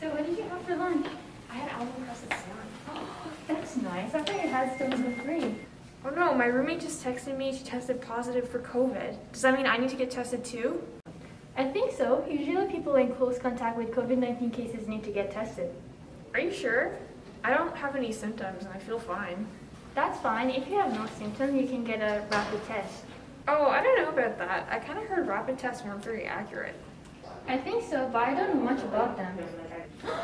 So what did you have for lunch? I had almond crusted salmon. Oh, that's nice. I thought you had stones for free. Oh no, my roommate just texted me she tested positive for COVID. Does that mean I need to get tested too? I think so. Usually people in close contact with COVID-19 cases need to get tested. Are you sure? I don't have any symptoms and I feel fine. That's fine. If you have no symptoms, you can get a rapid test. Oh, I don't know about that. I kind of heard rapid tests weren't very accurate. I think so, but I don't know much about them.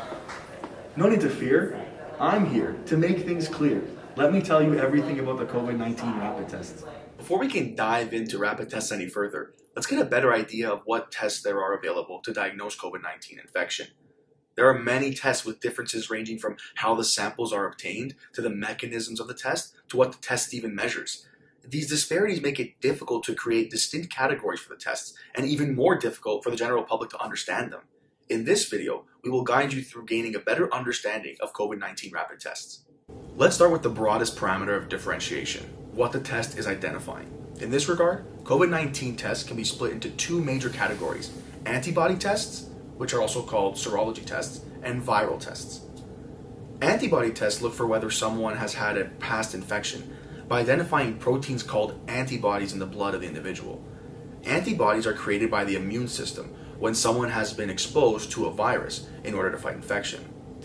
No need to fear. I'm here to make things clear. Let me tell you everything about the COVID 19 rapid tests. Before we can dive into rapid tests any further, let's get a better idea of what tests there are available to diagnose COVID 19 infection. There are many tests with differences ranging from how the samples are obtained to the mechanisms of the test to what the test even measures. These disparities make it difficult to create distinct categories for the tests and even more difficult for the general public to understand them. In this video, we will guide you through gaining a better understanding of COVID 19 rapid tests. Let's start with the broadest parameter of differentiation what the test is identifying. In this regard, COVID 19 tests can be split into two major categories antibody tests, which are also called serology tests, and viral tests. Antibody tests look for whether someone has had a past infection by identifying proteins called antibodies in the blood of the individual. Antibodies are created by the immune system when someone has been exposed to a virus in order to fight infection.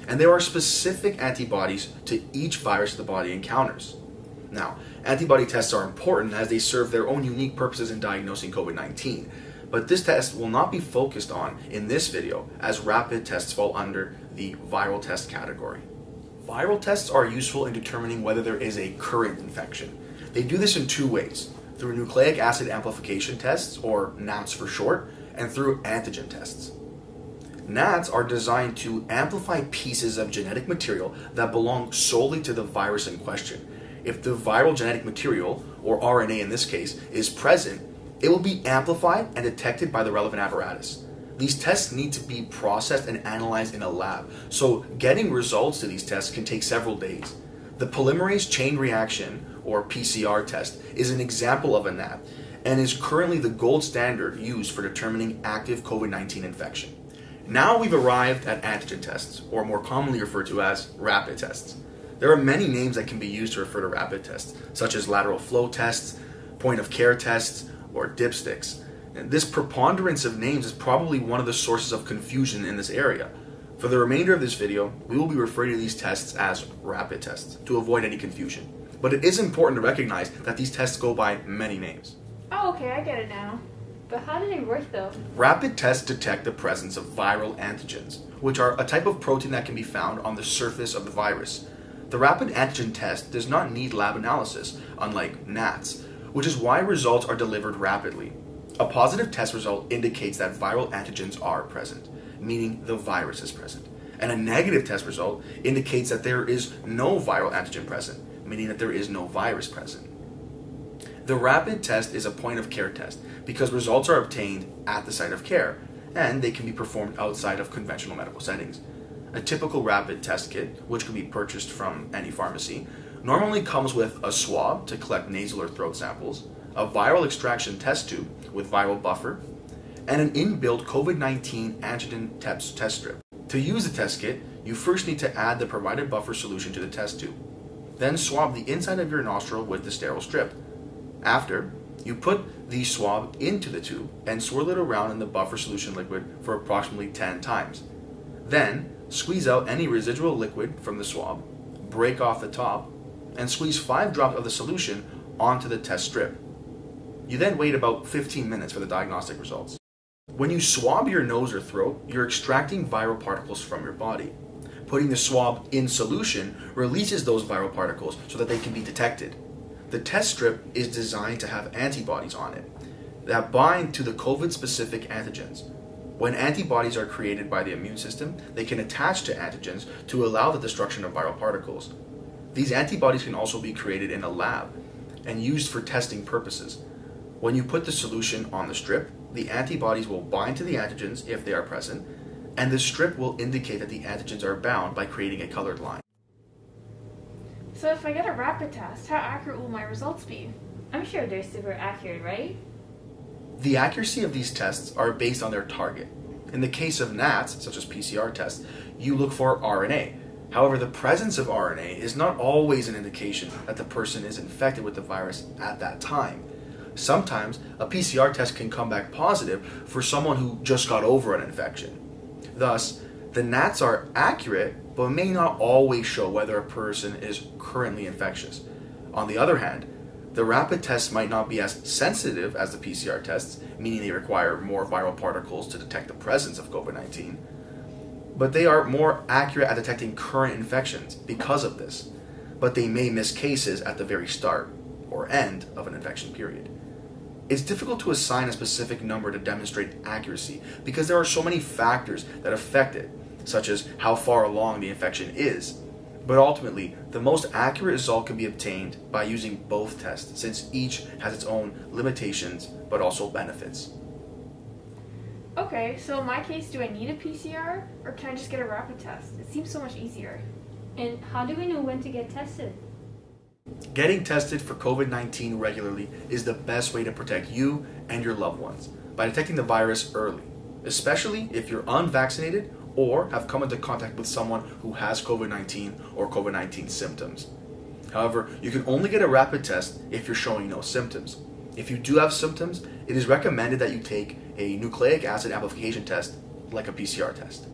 And there are specific antibodies to each virus the body encounters. Now, antibody tests are important as they serve their own unique purposes in diagnosing COVID 19, but this test will not be focused on in this video as rapid tests fall under the viral test category. Viral tests are useful in determining whether there is a current infection. They do this in two ways through nucleic acid amplification tests, or NATs for short, and through antigen tests. NATs are designed to amplify pieces of genetic material that belong solely to the virus in question. If the viral genetic material, or RNA in this case, is present, it will be amplified and detected by the relevant apparatus. These tests need to be processed and analyzed in a lab, so getting results to these tests can take several days. The polymerase chain reaction, or PCR test, is an example of a NAT and is currently the gold standard used for determining active COVID 19 infection. Now we've arrived at antigen tests, or more commonly referred to as rapid tests. There are many names that can be used to refer to rapid tests, such as lateral flow tests, point of care tests, or dipsticks. This preponderance of names is probably one of the sources of confusion in this area. For the remainder of this video, we will be referring to these tests as rapid tests to avoid any confusion. But it is important to recognize that these tests go by many names. Oh, okay, I get it now. But how do they work though? Rapid tests detect the presence of viral antigens, which are a type of protein that can be found on the surface of the virus. The rapid antigen test does not need lab analysis, unlike NATs, which is why results are delivered rapidly. A positive test result indicates that viral antigens are present, meaning the virus is present. And a negative test result indicates that there is no viral antigen present, meaning that there is no virus present. The rapid test is a point of care test because results are obtained at the site of care and they can be performed outside of conventional medical settings. A typical rapid test kit, which can be purchased from any pharmacy, normally comes with a swab to collect nasal or throat samples, a viral extraction test tube with viral buffer, and an inbuilt COVID 19 antigen test, test strip. To use the test kit, you first need to add the provided buffer solution to the test tube. Then swab the inside of your nostril with the sterile strip. After, you put the swab into the tube and swirl it around in the buffer solution liquid for approximately 10 times. Then, squeeze out any residual liquid from the swab, break off the top, and squeeze 5 drops of the solution onto the test strip. You then wait about 15 minutes for the diagnostic results. When you swab your nose or throat, you're extracting viral particles from your body. Putting the swab in solution releases those viral particles so that they can be detected. The test strip is designed to have antibodies on it that bind to the COVID specific antigens. When antibodies are created by the immune system, they can attach to antigens to allow the destruction of viral particles. These antibodies can also be created in a lab and used for testing purposes. When you put the solution on the strip, the antibodies will bind to the antigens if they are present, and the strip will indicate that the antigens are bound by creating a colored line. So if I get a rapid test, how accurate will my results be? I'm sure they're super accurate, right? The accuracy of these tests are based on their target. In the case of NATs, such as PCR tests, you look for RNA. However, the presence of RNA is not always an indication that the person is infected with the virus at that time. Sometimes a PCR test can come back positive for someone who just got over an infection. Thus, the NATs are accurate but may not always show whether a person is currently infectious. On the other hand, the rapid tests might not be as sensitive as the PCR tests, meaning they require more viral particles to detect the presence of COVID 19, but they are more accurate at detecting current infections because of this. But they may miss cases at the very start or end of an infection period. It's difficult to assign a specific number to demonstrate accuracy because there are so many factors that affect it, such as how far along the infection is. But ultimately, the most accurate result can be obtained by using both tests, since each has its own limitations but also benefits. Okay, so in my case, do I need a PCR or can I just get a rapid test? It seems so much easier. And how do we know when to get tested? Getting tested for COVID 19 regularly is the best way to protect you and your loved ones by detecting the virus early, especially if you're unvaccinated or have come into contact with someone who has COVID 19 or COVID 19 symptoms. However, you can only get a rapid test if you're showing no symptoms. If you do have symptoms, it is recommended that you take a nucleic acid amplification test like a PCR test.